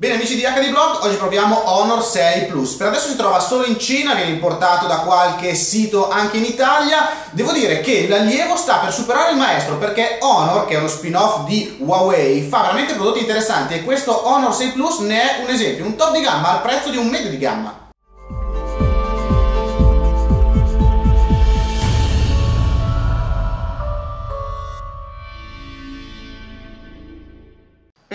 Bene amici di HD Blog, oggi proviamo Honor 6 Plus. Per adesso si trova solo in Cina, viene importato da qualche sito anche in Italia. Devo dire che l'allievo sta per superare il maestro perché Honor, che è uno spin-off di Huawei, fa veramente prodotti interessanti e questo Honor 6 Plus ne è un esempio, un top di gamma al prezzo di un medio di gamma.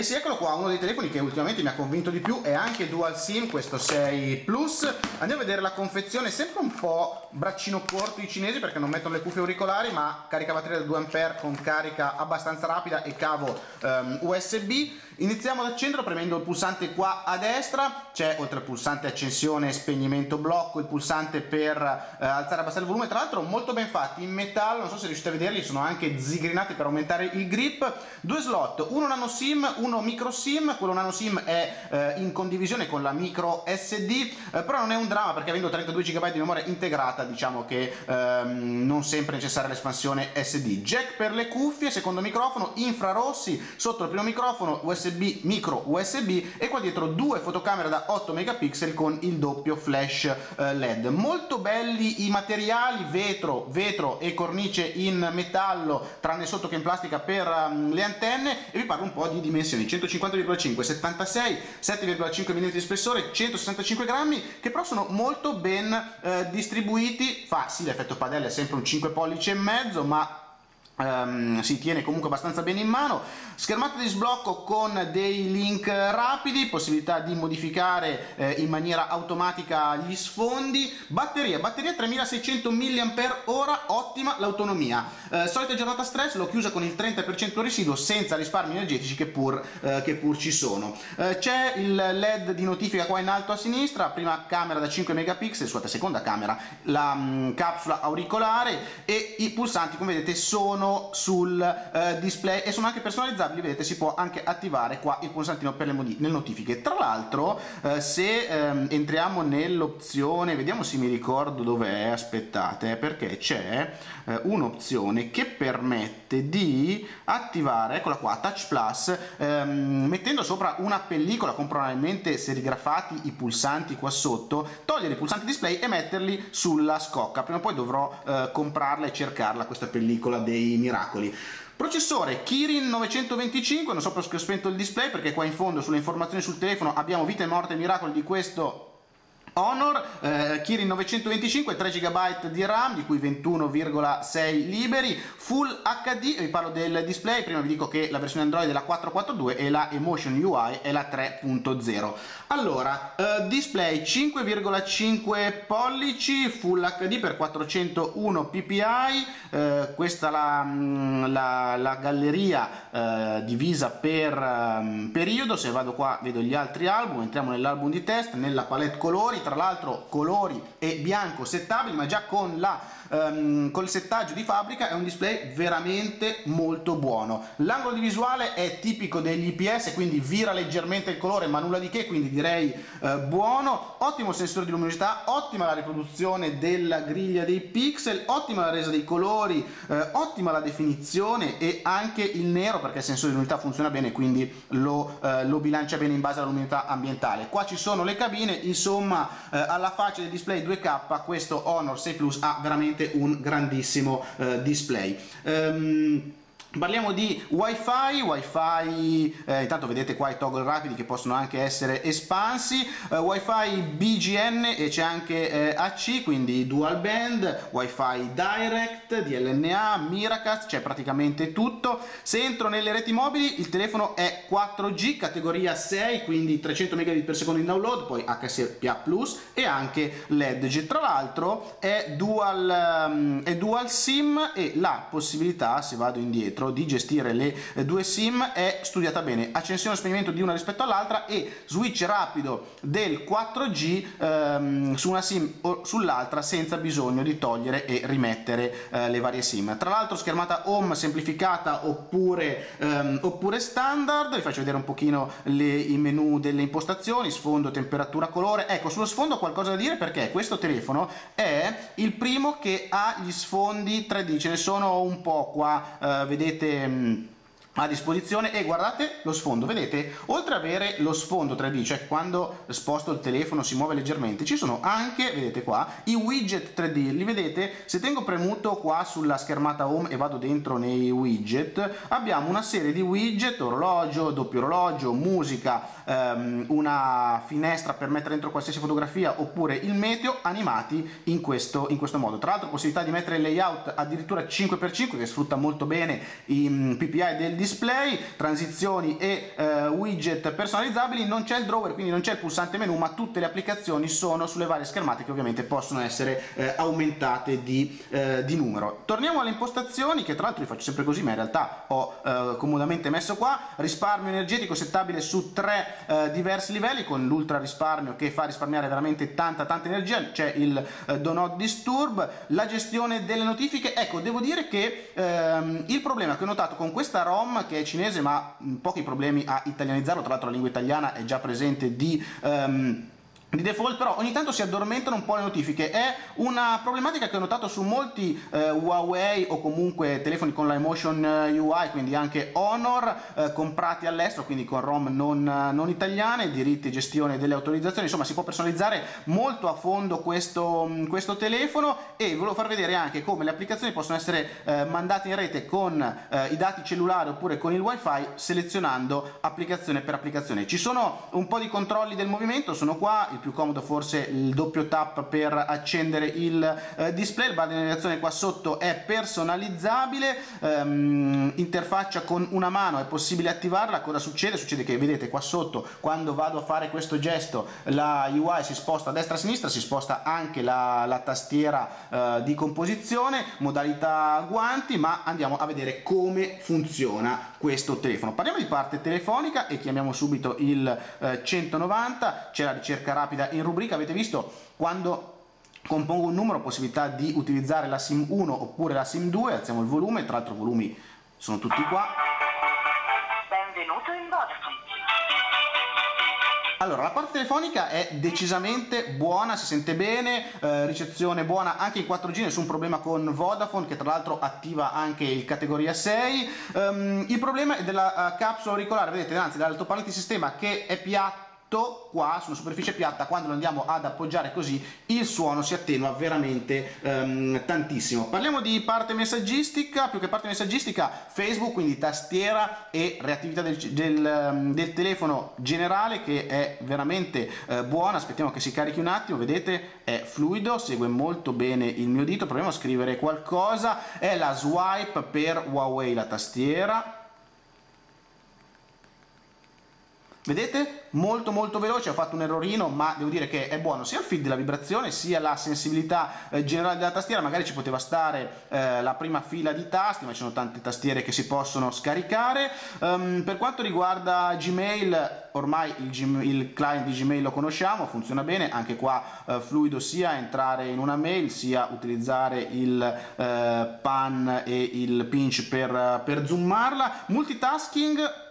Sì, eccolo qua, uno dei telefoni che ultimamente mi ha convinto di più è anche Dual SIM, questo 6 Plus. Andiamo a vedere la confezione, sempre un po' braccino corto i cinesi perché non mettono le cuffie auricolari, ma carica batteria da 2A con carica abbastanza rapida e cavo um, ehm, USB. Iniziamo dal centro premendo il pulsante qua a destra, c'è oltre al pulsante accensione, spegnimento, blocco, il pulsante per eh, alzare e abbassare il volume, tra l'altro molto ben fatti, in metallo, non so se riuscite a vederli, sono anche zigrinati per aumentare il grip, due slot, uno nano SIM, uno micro SIM, quello nano SIM è eh, in condivisione con la micro SD, eh, però non è un dramma perché avendo 32 GB di memoria integrata diciamo che ehm, non sempre è necessaria l'espansione SD. Jack per le cuffie, secondo microfono, infrarossi, sotto il primo microfono USB USB, micro USB e qua dietro due fotocamere da 8 megapixel con il doppio flash eh, LED. Molto belli i materiali, vetro, vetro e cornice in metallo, tranne sotto che in plastica per um, le antenne. E vi parlo un po' di dimensioni, 150,5, 76, 7,5 mm di spessore, 165 grammi che però sono molto ben eh, distribuiti, fa sì l'effetto padella è sempre un 5 pollici e mezzo ma Um, si tiene comunque abbastanza bene in mano. Schermata di sblocco con dei link rapidi possibilità di modificare eh, in maniera automatica gli sfondi. Batteria batteria 3600 mAh ottima l'autonomia. Eh, solita giornata stress l'ho chiusa con il 30% residuo senza risparmi energetici che pur, eh, che pur ci sono. Eh, c'è il led di notifica qua in alto a sinistra prima camera da 5 megapixel scusate seconda camera la mh, mm, capsula auricolare e i pulsanti come vedete sono sono sul eh, display e sono anche personalizzabili vedete si può anche attivare qua il pulsantino per le, le notifiche. Tra l'altro eh, se ehm, entriamo nell'opzione vediamo se mi ricordo dov'è aspettate perché c'è eh, un'opzione che permette di attivare eccola qua touch plus ehm, mettendo sopra una pellicola con probabilmente serigrafati i pulsanti qua sotto togliere i pulsanti display e metterli sulla scocca. Prima o poi dovrò eh, comprarla e cercarla questa pellicola dei miracoli. Processore Kirin 925, non so perché ho spento il display perché qua in fondo sulle informazioni sul telefono abbiamo vita e morte e miracoli di questo Honor, eh, Kirin 925, 3 GB di RAM, di cui 21,6 liberi, Full HD, vi parlo del display, prima vi dico che la versione Android è la 4.4.2 e la Emotion UI è la 3.0. Allora, eh, display 5,5 pollici, Full HD per 401 ppi, eh, questa la, mm, la, la galleria eh, divisa per um, periodo, se vado qua vedo gli altri album, entriamo nell'album di test, nella palette colori, tra l'altro colori e bianco settabili ma già con, la, con il settaggio di fabbrica è un display veramente molto buono. L'angolo di visuale è tipico degli IPS quindi vira leggermente il colore ma nulla di che quindi direi uh, buono. Ottimo sensore di luminosità ottima la riproduzione della griglia dei pixel ottima la resa dei colori uh, ottima la definizione e anche il nero perché il sensore di luminosità funziona bene quindi lo, uh, lo bilancia bene in base alla luminosità ambientale. Qua ci sono le cabine insomma eh, alla faccia del display 2K questo Honor 6 Plus ha veramente un grandissimo eh, display. Um, Parliamo di wifi, wifi eh, intanto vedete qua i toggle rapidi che possono anche essere espansi, eh, wifi BGN e c'è anche eh, AC, quindi dual band, wifi direct, DLNA, Miracast, c'è praticamente tutto. Se entro nelle reti mobili il telefono è 4G, categoria 6, quindi 300 megabit per secondo in download, poi HSPA Plus e anche LEDG. Tra l'altro è dual, um, è dual SIM e la possibilità, se vado indietro, dentro di gestire le eh, due sim è studiata bene. Accensione e spegnimento di una rispetto all'altra e switch rapido del 4G ehm, su una sim o sull'altra senza bisogno di togliere e rimettere eh, le varie sim. Tra l'altro schermata home semplificata oppure, ehm, oppure standard. Vi faccio vedere un pochino le, i menu delle impostazioni sfondo temperatura colore. Ecco sullo sfondo qualcosa da dire perché questo telefono è il primo che ha gli sfondi 3D ce ne sono un po' qua eh, vedete vedete mm, a disposizione e guardate lo sfondo vedete? Oltre ad avere lo sfondo 3D cioè quando sposto il telefono si muove leggermente ci sono anche vedete qua i widget 3D li vedete? Se tengo premuto qua sulla schermata home e vado dentro nei widget abbiamo una serie di widget orologio doppio orologio musica ehm, una finestra per mettere dentro qualsiasi fotografia oppure il meteo animati in questo, in questo modo. Tra l'altro possibilità di mettere il layout addirittura 5x5 che sfrutta molto bene i mm, PPI del display, transizioni e eh, widget personalizzabili, non c'è il drawer, quindi non c'è il pulsante menu, ma tutte le applicazioni sono sulle varie schermate che ovviamente possono essere eh, aumentate di, eh, di, numero. Torniamo alle impostazioni, che tra l'altro li faccio sempre così, ma in realtà ho eh, comodamente messo qua, risparmio energetico settabile su tre eh, diversi livelli, con l'ultra risparmio che fa risparmiare veramente tanta tanta energia, c'è il eh, do not disturb, la gestione delle notifiche, ecco devo dire che ehm, il problema che ho notato con questa ROM che è cinese ma pochi problemi a italianizzarlo, tra l'altro la lingua italiana è già presente di... Um, di default però ogni tanto si addormentano un po' le notifiche. È una problematica che ho notato su molti eh, Huawei o comunque telefoni con la Emotion eh, UI quindi anche Honor eh, comprati all'estero quindi con ROM non, non italiane diritti gestione delle autorizzazioni. Insomma si può personalizzare molto a fondo questo, mm, questo telefono e volevo far vedere anche come le applicazioni possono essere eh, mandate in rete con eh, i dati cellulari oppure con il wifi selezionando applicazione per applicazione. Ci sono un po' di controlli del movimento sono qua il più comodo forse il doppio tap per accendere il eh, display, il bar di navigazione qua sotto è personalizzabile, ehm, interfaccia con una mano è possibile attivarla, cosa succede? Succede che vedete qua sotto quando vado a fare questo gesto la UI si sposta a destra a sinistra, si sposta anche la, la tastiera eh, di composizione, modalità guanti, ma andiamo a vedere come funziona questo telefono. Parliamo di parte telefonica e chiamiamo subito il eh, 190, c'è la ricerca rapida in rubrica avete visto quando compongo un numero possibilità di utilizzare la sim 1 oppure la sim 2 alziamo il volume tra l'altro i volumi sono tutti qua. Benvenuto in Vodafone. Allora, la parte telefonica è decisamente buona, si sente bene, eh, ricezione buona anche in 4G, nessun problema con Vodafone che tra l'altro attiva anche il categoria 6. Um, ehm, il problema è della uh, capsula auricolare, vedete, anzi dall'altoparlante sistema che è piatto qua su una superficie piatta quando lo andiamo ad appoggiare così il suono si attenua veramente um, tantissimo. Parliamo di parte messaggistica più che parte messaggistica Facebook quindi tastiera e reattività del, del, ehm, del telefono generale che è veramente uh, buona. Aspettiamo che si carichi un attimo vedete? È fluido segue molto bene il mio dito. Proviamo a scrivere qualcosa. È la swipe per Huawei la tastiera Vedete? Molto molto veloce, ho fatto un errorino, ma devo dire che è buono sia il feed della vibrazione, sia la sensibilità eh, generale della tastiera, magari ci poteva stare eh, la prima fila di tasti, ma ci sono tante tastiere che si possono scaricare. Um, per quanto riguarda Gmail, ormai il, il, client di Gmail lo conosciamo, funziona bene, anche qua eh, fluido sia entrare in una mail, sia utilizzare il eh, pan e il pinch per, per zoomarla. Multitasking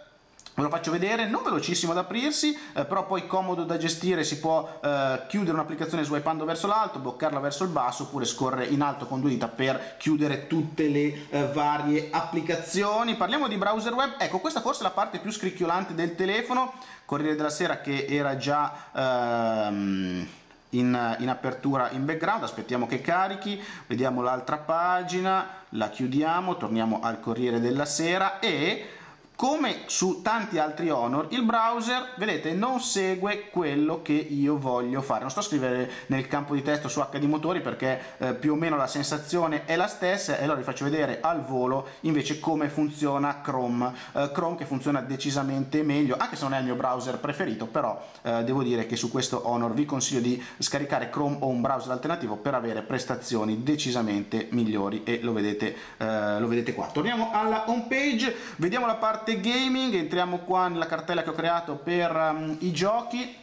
Ve lo faccio vedere, non velocissimo ad aprirsi, eh, però poi comodo da gestire, si può eh, chiudere un'applicazione swipando verso l'alto, bloccarla verso il basso oppure scorrere in alto con due dita per chiudere tutte le eh, varie applicazioni. Parliamo di browser web, ecco questa forse è la parte più scricchiolante del telefono, Corriere della Sera che era già... Ehm, in, in, apertura in background, aspettiamo che carichi, vediamo l'altra pagina, la chiudiamo, torniamo al Corriere della Sera e come su tanti altri Honor, il browser, vedete, non segue quello che io voglio fare. Non sto a scrivere nel campo di testo su HD motori perché eh, più o meno la sensazione è la stessa e allora vi faccio vedere al volo invece come funziona Chrome. Eh, Chrome che funziona decisamente meglio, anche se non è il mio browser preferito, però eh, devo dire che su questo Honor vi consiglio di scaricare Chrome o un browser alternativo per avere prestazioni decisamente migliori e lo vedete, eh, lo vedete qua. Torniamo alla home page, vediamo la parte parte gaming, entriamo qua nella cartella che ho creato per um, i giochi,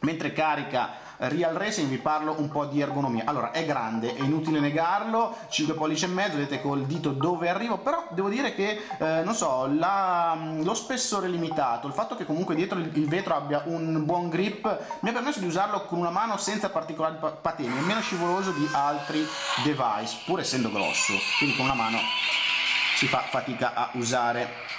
mentre carica Real Racing vi parlo un po' di ergonomia. Allora, è grande, è inutile negarlo, 5 pollici e mezzo, vedete col dito dove arrivo, però devo dire che, eh, non so, la, mm, lo spessore limitato, il fatto che comunque dietro il, vetro abbia un buon grip, mi ha permesso di usarlo con una mano senza particolari patemi, è meno scivoloso di altri device, pur essendo grosso, quindi con una mano si fa fatica a usare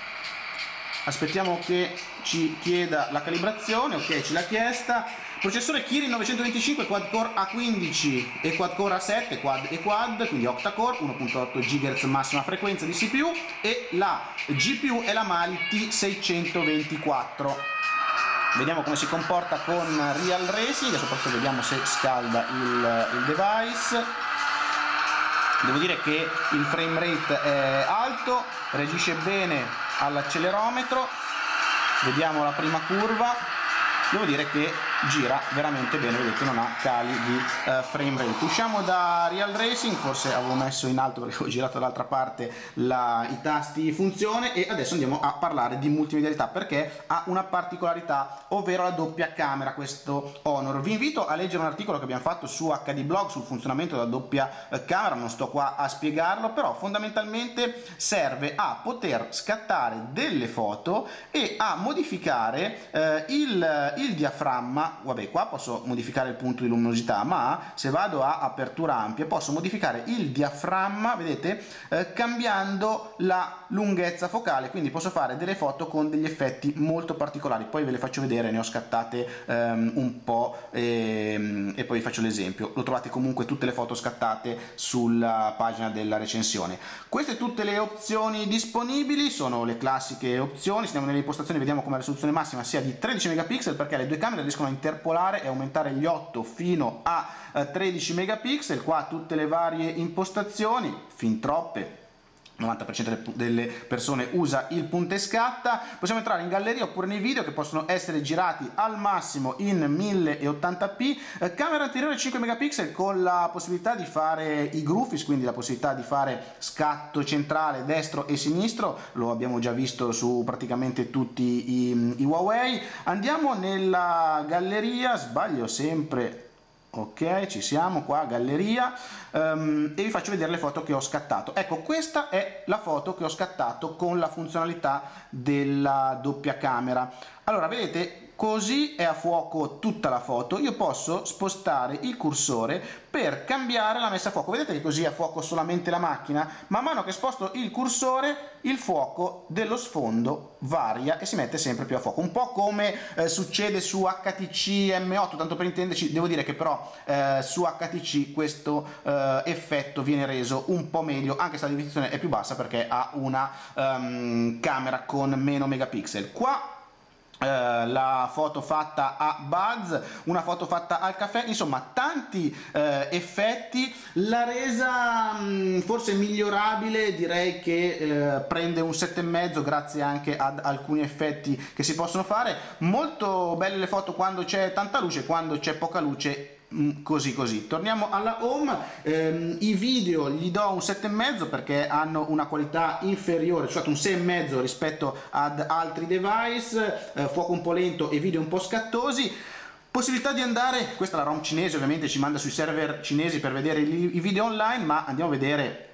aspettiamo che ci chieda la calibrazione, ok ce l'ha chiesta, processore Kirin 925 quad core A15 e quad core A7 quad e quad quindi octa core 1.8 GHz massima frequenza di CPU e la GPU è la Mali T624 vediamo come si comporta con Real Racing e soprattutto vediamo se scalda il, il device. Devo dire che il frame rate è alto reagisce bene all'accelerometro. Vediamo la prima curva. Devo dire che gira veramente bene, vedete non ha cali di uh, frame rate. Usciamo da Real Racing, forse avevo messo in alto perché ho girato dall'altra parte la, i tasti funzione e adesso andiamo a parlare di multimedialità perché ha una particolarità, ovvero la doppia camera questo Honor. Vi invito a leggere un articolo che abbiamo fatto su HD Blog sul funzionamento della doppia uh, camera, non sto qua a spiegarlo, però fondamentalmente serve a poter scattare delle foto e a modificare uh, il, il diaframma vabbè qua posso modificare il punto di luminosità ma se vado a apertura ampia posso modificare il diaframma vedete? Eh, cambiando la lunghezza focale quindi posso fare delle foto con degli effetti molto particolari. Poi ve le faccio vedere ne ho scattate ehm, un po' e, ehm, e poi vi faccio l'esempio. Lo trovate comunque tutte le foto scattate sulla pagina della recensione. Queste tutte le opzioni disponibili sono le classiche opzioni. Se andiamo nelle impostazioni vediamo come la risoluzione massima sia di 13 megapixel perché le due camere riescono a interpolare e aumentare gli 8 fino a 13 eh, megapixel qua tutte le varie impostazioni fin troppe 90% delle persone usa il punta e scatta. Possiamo entrare in galleria oppure nei video che possono essere girati al massimo in 1080p eh, camera anteriore 5 megapixel con la possibilità di fare i groofies quindi la possibilità di fare scatto centrale destro e sinistro. Lo abbiamo già visto su praticamente tutti i, i Huawei. Andiamo nella galleria sbaglio sempre ok ci siamo qua galleria. Um, e vi faccio vedere le foto che ho scattato. Ecco questa è la foto che ho scattato con la funzionalità della doppia camera. Allora vedete così è a fuoco tutta la foto. Io posso spostare il cursore per cambiare la messa a fuoco. Vedete che così è a fuoco solamente la macchina? Man mano che sposto il cursore il fuoco dello sfondo varia e si mette sempre più a fuoco. Un po' come eh, succede su HTC M8 tanto per intenderci devo dire che però eh, su HTC questo eh, effetto viene reso un po' meglio anche se la divisione è più bassa perché ha una um, camera con meno megapixel. Qua Uh, la foto fatta a Buzz, una foto fatta al caffè, insomma tanti uh, effetti, la resa mh, forse migliorabile direi che uh, prende un 7,5 grazie anche ad alcuni effetti che si possono fare, molto belle le foto quando c'è tanta luce, quando c'è poca luce Mm, così così. Torniamo alla home. Ehm, i video gli do un 7,5 perché hanno una qualità inferiore cioè un 6,5 rispetto ad altri device. Eh, fuoco un po' lento e video un po' scattosi. Possibilità di andare questa è la ROM cinese ovviamente ci manda sui server cinesi per vedere i video online ma andiamo a vedere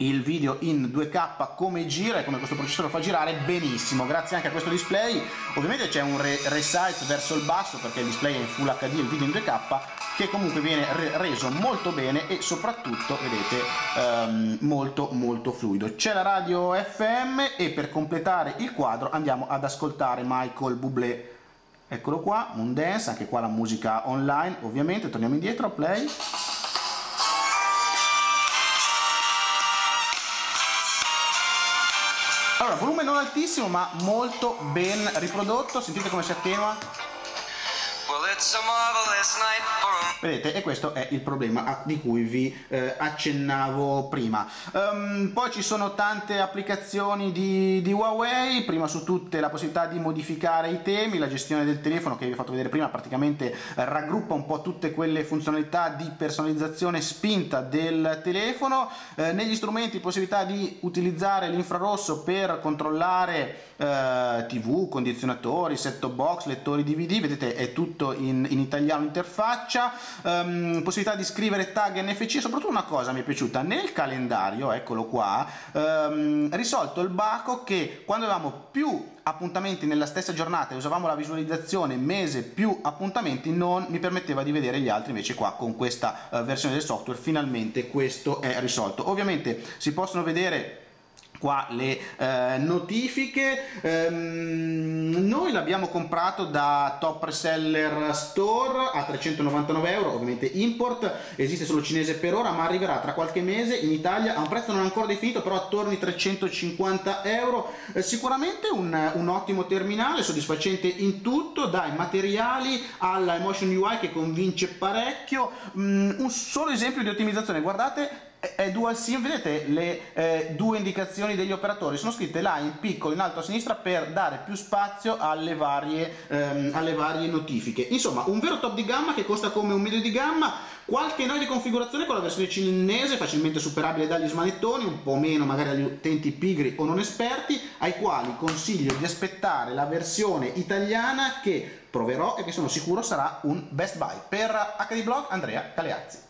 il video in 2K come gira e come questo processore lo fa girare benissimo. Grazie anche a questo display. Ovviamente c'è un re resize verso il basso perché il display è in Full HD e il video in 2K che comunque viene re reso molto bene e soprattutto vedete um, molto molto fluido. C'è la radio FM e per completare il quadro andiamo ad ascoltare Michael Bublé. Eccolo qua, Moon Dance, anche qua la musica online ovviamente. Torniamo indietro, play Allora, volume non altissimo ma molto ben riprodotto, sentite come si attenua? Vedete, e questo è il problema di cui vi eh, accennavo prima. Um, poi ci sono tante applicazioni di, di, Huawei, prima su tutte la possibilità di modificare i temi, la gestione del telefono che vi ho fatto vedere prima praticamente raggruppa un po' tutte quelle funzionalità di personalizzazione spinta del telefono, eh, negli strumenti possibilità di utilizzare l'infrarosso per controllare eh, tv, condizionatori, set top box, lettori DVD, vedete è tutto in, in italiano interfaccia, um, possibilità di scrivere tag NFC soprattutto una cosa mi è piaciuta, nel calendario, eccolo qua, um, risolto il baco che quando avevamo più appuntamenti nella stessa giornata e usavamo la visualizzazione mese più appuntamenti non mi permetteva di vedere gli altri invece qua con questa uh, versione del software finalmente questo è risolto. Ovviamente si possono vedere qua le eh, notifiche. Ehm, noi l'abbiamo comprato da top reseller store a 399 euro ovviamente import esiste solo cinese per ora ma arriverà tra qualche mese in Italia a un prezzo non ancora definito però attorno ai 350 euro. Eh, sicuramente un, un, ottimo terminale soddisfacente in tutto dai materiali alla emotion UI che convince parecchio. Mm, un solo esempio di ottimizzazione guardate è dual sim, vedete le eh, due indicazioni degli operatori sono scritte là in piccolo in alto a sinistra per dare più spazio alle varie, ehm, alle varie notifiche. Insomma un vero top di gamma che costa come un medio di gamma qualche noia di configurazione con la versione cinese facilmente superabile dagli smanettoni un po' meno magari agli utenti pigri o non esperti ai quali consiglio di aspettare la versione italiana che proverò e che sono sicuro sarà un best buy. Per HD Blog Andrea Galeazzi